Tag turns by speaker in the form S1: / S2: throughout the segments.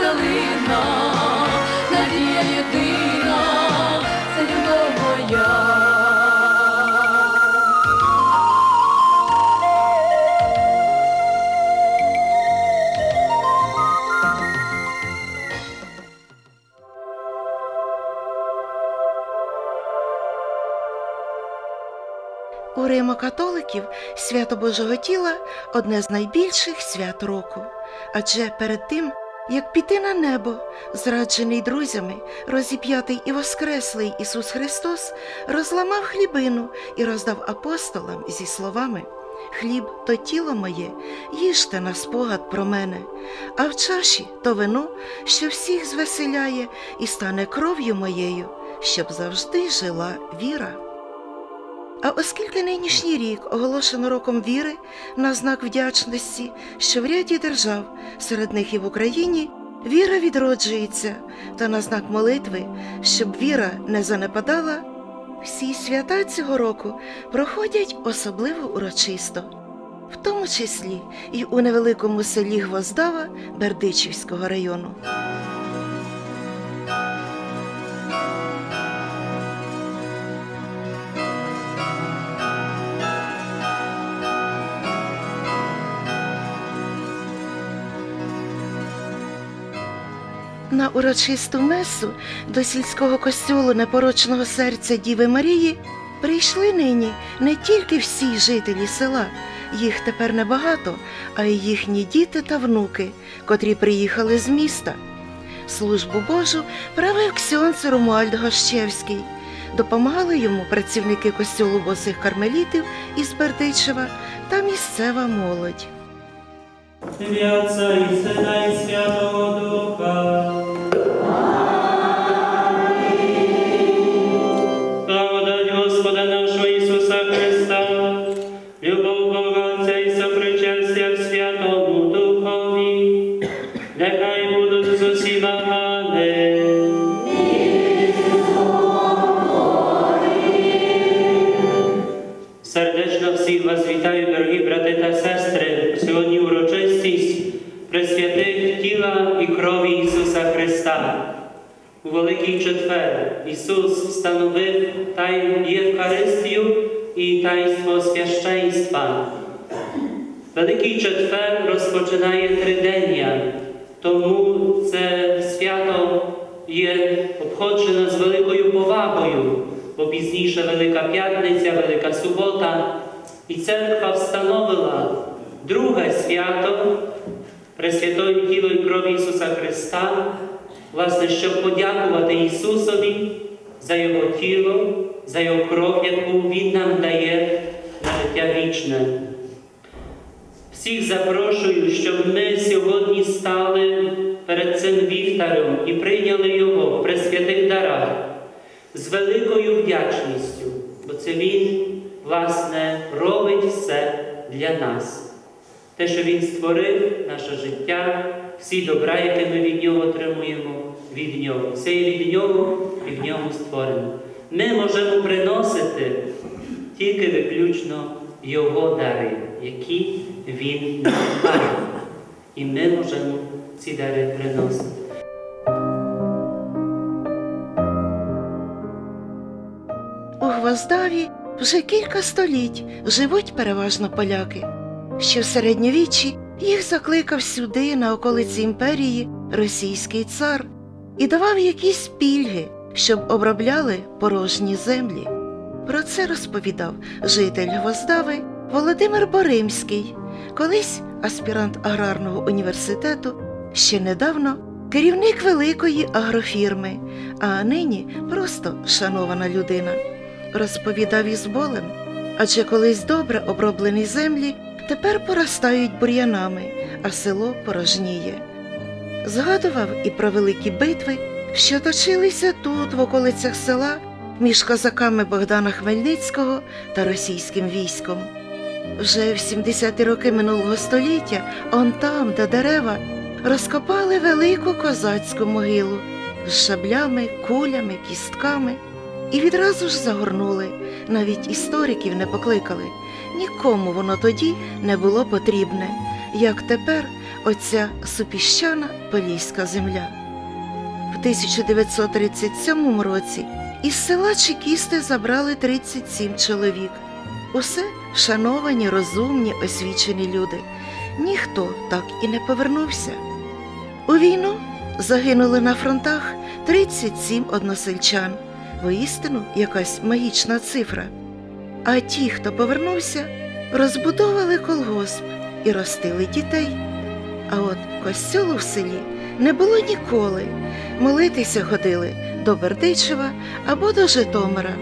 S1: калина, надія єдина, це любов моя.
S2: У Римо-католиків свято Божого тіла одне з найбільших свят року. Адже перед тим, як піти на небо, зраджений друзями, розіп'ятий і воскреслий Ісус Христос розламав хлібину і роздав апостолам зі словами Хліб то тіло моє, їжте на спогад про мене, а в чаші то вино, що всіх звеселяє, і стане кров'ю моєю, щоб завжди жила віра. А оскільки нинішній рік оголошено роком віри на знак вдячності, що в ряді держав, серед них і в Україні, віра відроджується, та на знак молитви, щоб віра не занепадала, всі свята цього року проходять особливо урочисто, в тому числі і у невеликому селі Гвоздава Бердичівського району. На урочисту месу до сільського костюлу непорочного серця Діви Марії прийшли нині не тільки всі жителі села, їх тепер небагато, а й їхні діти та внуки, котрі приїхали з міста. Службу Божу правив ксьонц Ромуальд Гощевський. Допомагали йому працівники костюлу босих кармелітів із Бердичева та місцева молодь.
S3: Отця і Сина і Святого Духа. Четвер Ісус встановив тайну Євхаристію і таїнство священства. Великий Четвер розпочинає тридення, тому це свято є обходжено з великою повагою, бо пізніше Велика П'ятниця, Велика Субота, і церква встановила друге свято Пресвятої тіло і крові Ісуса Христа, власне, щоб подякувати Ісусові за Його тіло, за Його кров, яку Він нам дає на життя вічне. Всіх запрошую, щоб ми сьогодні стали перед цим вівтарем і прийняли його в пресвятих дарах з великою вдячністю, бо це Він, власне, робить все для нас. Те, що Він створив наше життя, всі добра, які ми від Нього отримуємо, від Нього. Все є від Нього і в ньому створено. Ми можемо приносити тільки виключно Його дари, які Він нам дає. І ми можемо ці дари приносити.
S2: У Гвоздаві вже кілька століть живуть переважно поляки. Ще в середньовіччі їх закликав сюди, на околиці імперії, російський цар і давав якісь пільги, щоб обробляли порожні землі. Про це розповідав житель Гвоздави Володимир Боримський, колись аспірант аграрного університету, ще недавно керівник великої агрофірми, а нині просто шанована людина. Розповідав із болем, адже колись добре оброблені землі тепер поростають бур'янами, а село порожніє. Згадував і про великі битви, що точилися тут, в околицях села, між козаками Богдана Хмельницького та російським військом. Вже в 70-ті роки минулого століття, он там, де дерева, розкопали велику козацьку могилу з шаблями, кулями, кістками і відразу ж загорнули, навіть істориків не покликали. Нікому воно тоді не було потрібне. Як тепер оця супіщана поліська земля. В 1937 році із села Чекісти забрали 37 чоловік. Усе шановані, розумні, освічені люди. Ніхто так і не повернувся. У війну загинули на фронтах 37 односельчан. Воістину якась магічна цифра. А ті, хто повернувся, розбудовували колгосп і ростили дітей. А от костьолу в селі не було ніколи. Молитися ходили до Бердичева або до Житомира.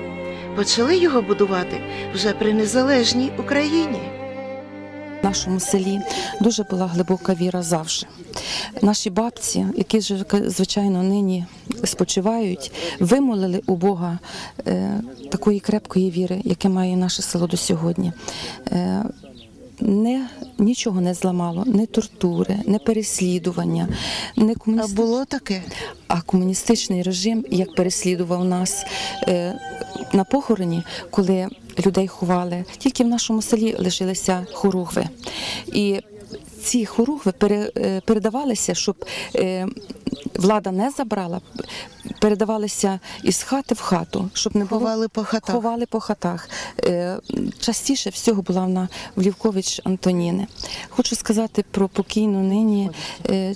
S2: Почали його будувати вже при незалежній Україні.
S4: В нашому селі дуже була глибока віра завжди. Наші бабці, які звичайно нині спочивають, вимолили у Бога е, такої крепкої віри, яке має наше село до сьогодні. Не, нічого не зламало, не тортури, не переслідування, не
S2: А було таке?
S4: а комуністичний режим як переслідував нас е, на похороні, коли людей ховали, тільки в нашому селі лишилися хоругви. І ці хоругви е, передавалися, щоб е, влада не забрала, передавалися із хати в хату, щоб не було
S2: Ховали по хатах.
S4: ховали по хатах. Е, Частіше всього була вона в Лівкович Антоніни. Хочу сказати про покійну нині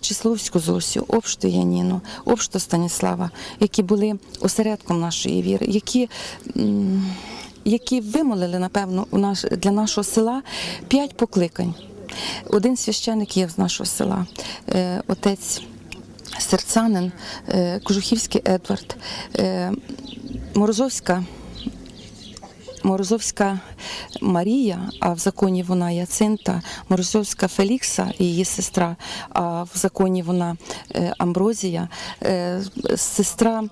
S4: Числовську Зосю, Обшту Яніну, Обшту Станіслава, які були осередком нашої віри, які. які вимолили, напевно, у наш, для нашого села п'ять покликань. Один священик є з нашого села, е, отець Серцанин, е, Кожухівський Едвард, е, Морозовська Морозовська Марія, а в законі вона Яцинта, Морозовська Фелікса, її сестра, а в законі вона Амброзія, сестра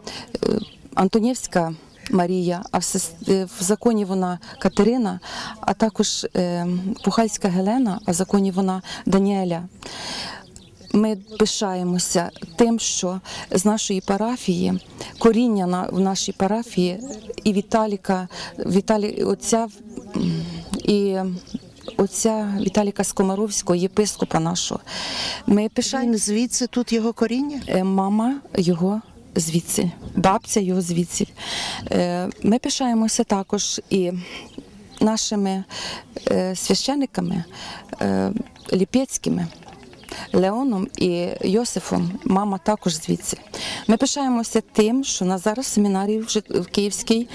S4: Антонівська Марія, а в, е, в законі вона Катерина, а також е, Пухальська Гелена, а в законі вона Даніеля. Ми пишаємося тим, що з нашої парафії коріння на в нашій парафії і Віталіка, Віталі, отця і отця Віталіка Скомаровського, єпископа нашого. Ми пишаємося.
S2: Він звідси тут його коріння?
S4: Е, Мама його звідси, бабця його звідси. Е, Ми пишаємося також і нашими е, священиками е, ліпецькими. Леоном і Йосифом, мама також звідси. Ми пишаємося тим, що на зараз семінарії в Київській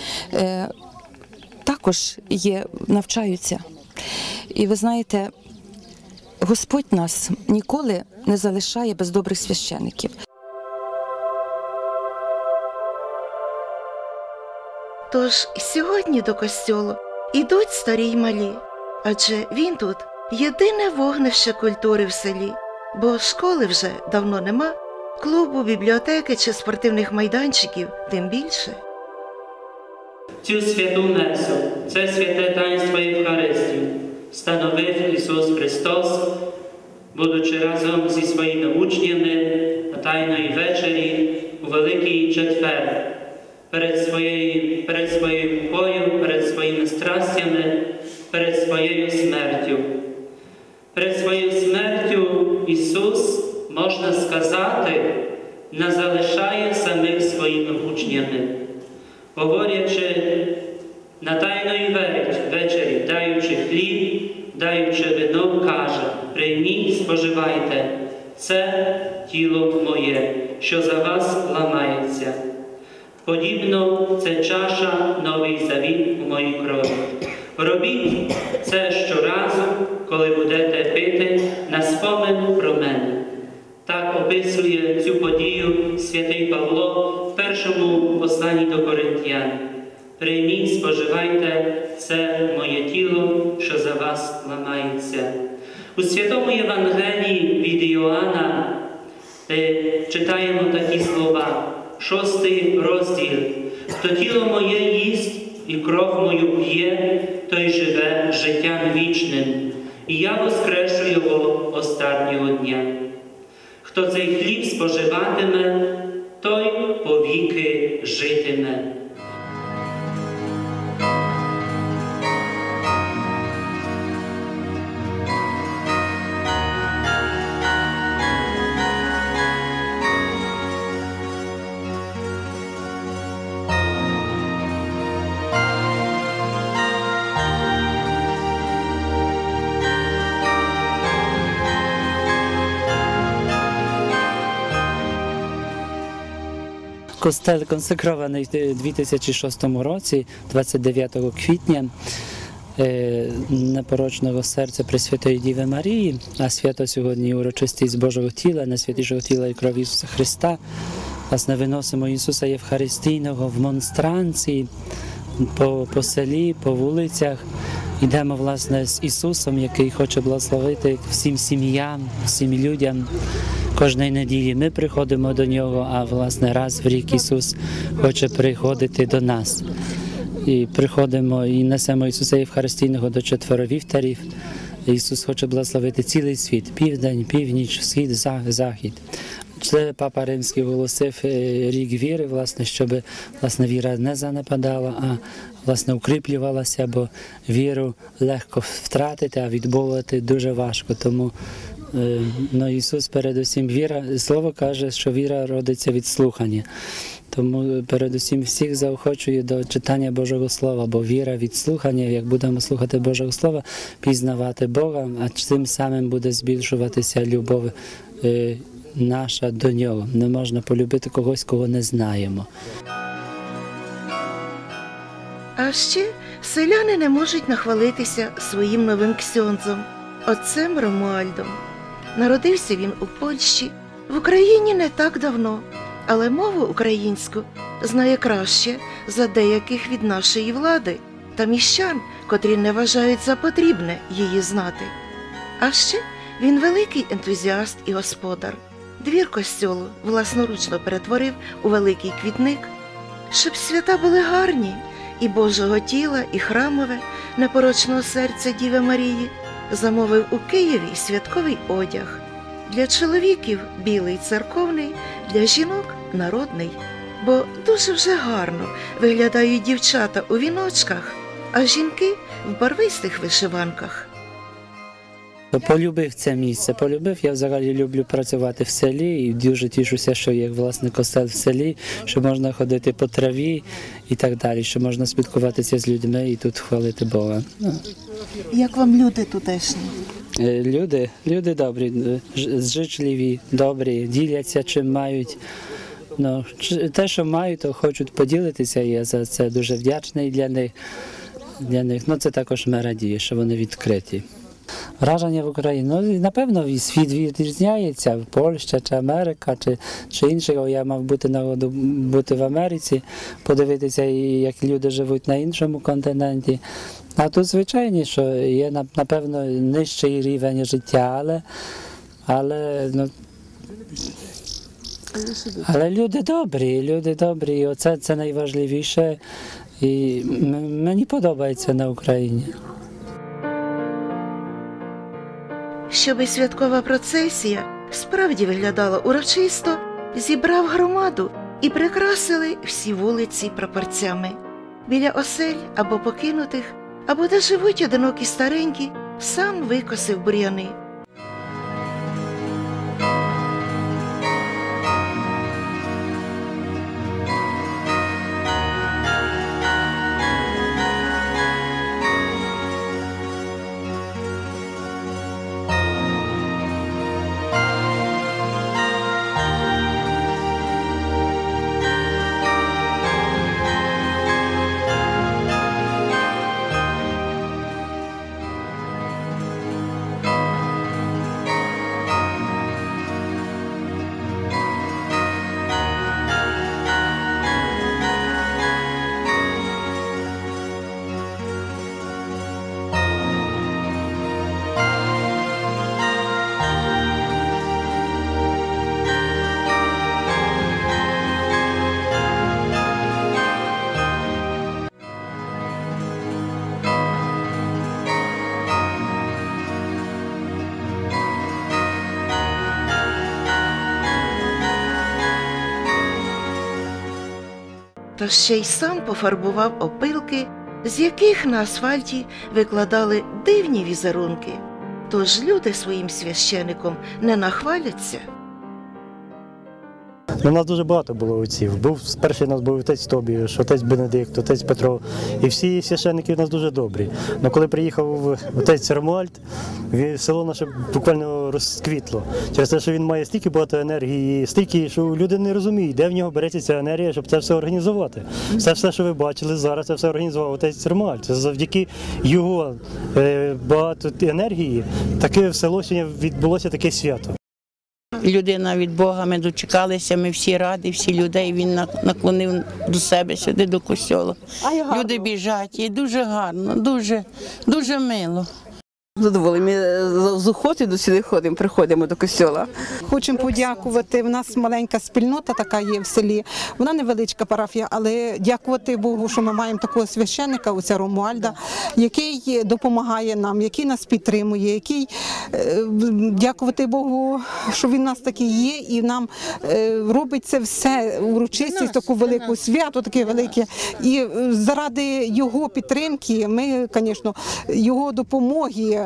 S4: також є, навчаються. І ви знаєте, Господь нас ніколи не залишає без добрих священиків.
S2: Тож сьогодні до костьолу ідуть старі й малі, адже він тут єдине вогнище культури в селі, бо школи вже давно нема, клубу, бібліотеки чи спортивних майданчиків тим більше.
S3: Цю святу Месу, це святе таїнство Євхаристію, становив Ісус Христос, будучи разом зі своїми учнями на Тайної вечері у Великий Четвер, перед своєю, перед своєю мукою, перед своїми страстями, перед своєю смертю. Перед своєю смертю Ісус, можна сказати, не залишає самих своїми учнями говорячи на тайної веч- вечері, даючи хліб, даючи вино, каже: прийміть, споживайте, це тіло моє, що за вас ламається. Подібно це чаша новий завіт у моїй крові. Робіть це щоразу, коли будете пити на спомин про мене. Так описує цю подію святий Павло в першому посланні до Коринтян. Прийміть, споживайте, це моє тіло, що за вас ламається. У святому Євангелії від Іоанна читаємо такі слова, шостий розділ. Хто тіло моє їсть і кров мою п'є, той живе життям вічним, і я воскрешу його останнього дня. Хто цей хліб споживатиме, той повіки житиме. Костел консекрований в 2006 році, 29 квітня. е, Непорочного серця Пресвятої Діви Марії, а свято сьогодні урочистість Божого тіла, найсвятішого тіла і крові Ісуса Христа. Власне, виносимо Ісуса Євхаристійного в монстранції по, по селі, по вулицях. Йдемо власне з Ісусом, який хоче благословити всім сім'ям, всім людям. Кожної неділі ми приходимо до нього, а власне раз в рік Ісус хоче приходити до нас. І приходимо і несемо Ісуса Євхаристійного до четверовівтарів. Ісус хоче благословити цілий світ, південь, північ, схід, захід. Це папа Римський оголосив е, рік віри, власне, щоб власне віра не занепадала, а власне укріплювалася, бо віру легко втратити, а відбувати дуже важко. Тому е, ну, Ісус передусім віра, слово каже, що віра родиться від слухання. Тому передусім всіх заохочую до читання Божого Слова, бо віра від слухання, як будемо слухати Божого Слова, пізнавати Бога, а тим самим буде збільшуватися любов е, наша до нього. Не можна полюбити когось, кого не знаємо.
S2: А ще селяни не можуть нахвалитися своїм новим ксьонзом, отцем Ромуальдом. Народився він у Польщі, в Україні не так давно, але мову українську знає краще за деяких від нашої влади та міщан, котрі не вважають за потрібне її знати. А ще він великий ентузіаст і господар. Двір костьолу власноручно перетворив у великий квітник, щоб свята були гарні, і Божого тіла, і храмове, непорочного серця Діви Марії, замовив у Києві святковий одяг. Для чоловіків білий церковний, для жінок народний. Бо дуже вже гарно виглядають дівчата у віночках, а жінки в барвистих вишиванках.
S3: Полюбив це місце, полюбив. Я взагалі люблю працювати в селі і дуже тішуся, що є власне костел в селі, що можна ходити по траві і так далі, що можна спілкуватися з людьми і тут хвалити Бога. Ну,
S2: Як вам люди тутешні?
S3: Е, Люди, люди добрі, е, зжичливі, добрі, діляться чим мають. Ну, те, що мають, то хочуть поділитися. Я за це дуже вдячний для них. Для них. Ну, це також мене радіє, що вони відкриті. Враження в Україні. Ну, і, напевно, світ відрізняється. Польща чи Америка, чи, чи іншого. Я мав бути нагоду бути в Америці, подивитися, як люди живуть на іншому континенті. А тут звичайно, що є напевно нижчий рівень життя, але, але, ну, але люди добрі, люди добрі, і оце це найважливіше. І мені подобається на Україні.
S2: Щоби святкова процесія справді виглядала урочисто, зібрав громаду і прикрасили всі вулиці прапорцями. Біля осель або покинутих, або де живуть одинокі старенькі, сам викосив бур'яни. Та ще й сам пофарбував опилки, з яких на асфальті викладали дивні візерунки. Тож люди своїм священиком не нахваляться.
S5: Ну, у нас дуже багато було отців. Був перший у нас був отець Тобіш, отець Бенедикт, отець Петро. І всі священники у нас дуже добрі. Але коли приїхав отець Ромуальд, село наше буквально розквітло. Через те, що він має стільки багато енергії, стільки, що люди не розуміють, де в нього береться ця енергія, щоб це все організувати. Це все, що ви бачили зараз, це все організував отець Ромуальд. Це завдяки його е, багато енергії, таке в село сьогодні відбулося таке свято.
S6: людина від Бога. Ми дочекалися, ми всі раді, всі людей. Він наклонив до себе сюди до костьолу. Люди біжать, і дуже гарно, дуже, дуже мило.
S7: Задоволені. Ми е, з- охоти до сюди ходимо, приходимо до костьола.
S8: Хочемо подякувати. У нас маленька спільнота така є в селі. Вона невеличка парафія, але дякувати Богу, що ми маємо такого священника, оця Ромуальда, який допомагає нам, який нас підтримує, який е, дякувати Богу, що він у нас такий є, і нам е, робить це все урочистість, таку велику свято, таке велике. І заради його підтримки, ми, звісно, його допомоги,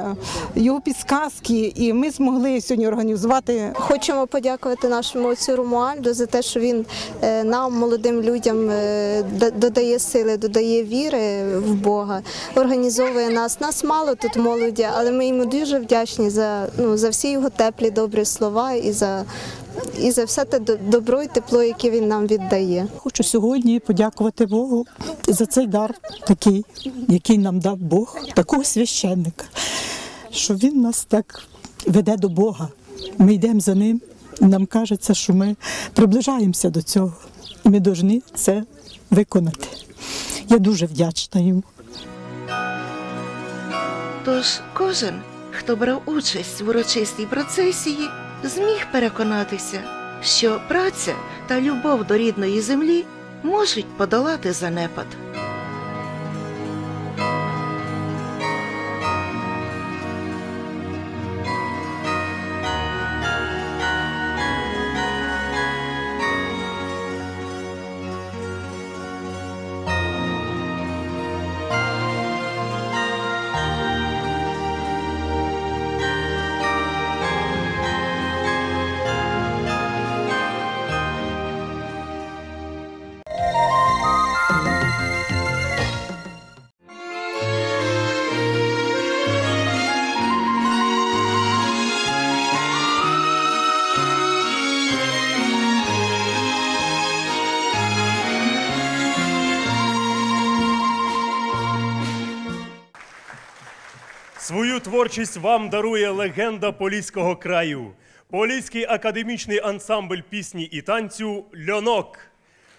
S8: його підсказки, і ми змогли сьогодні організувати
S9: Хочемо подякувати нашому отцю Румуальду за те, що він е, нам, молодим людям, е, додає сили, додає віри в Бога, організовує нас. Нас мало тут молоді, але ми йому дуже вдячні за, ну, за всі його теплі, добрі слова і за, і за все те добро і тепло, яке він нам віддає.
S10: Хочу сьогодні подякувати Богу за цей дар, такий, який нам дав Бог, такого священника, що він нас так веде до Бога. Ми йдемо за ним, і нам кажеться, що ми приближаємося до цього. І ми повинні це виконати. Я дуже вдячна йому.
S2: Тож кожен, хто брав участь в урочистій процесії, зміг переконатися, що праця та любов до рідної землі можуть подолати занепад.
S11: Свою творчість вам дарує легенда Поліського краю, Поліський академічний ансамбль пісні і танцю Льонок,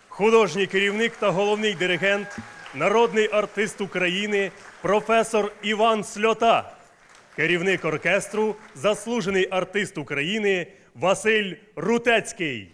S11: художній керівник та головний диригент, народний артист України, професор Іван Сльота, керівник оркестру, заслужений артист України Василь Рутецький.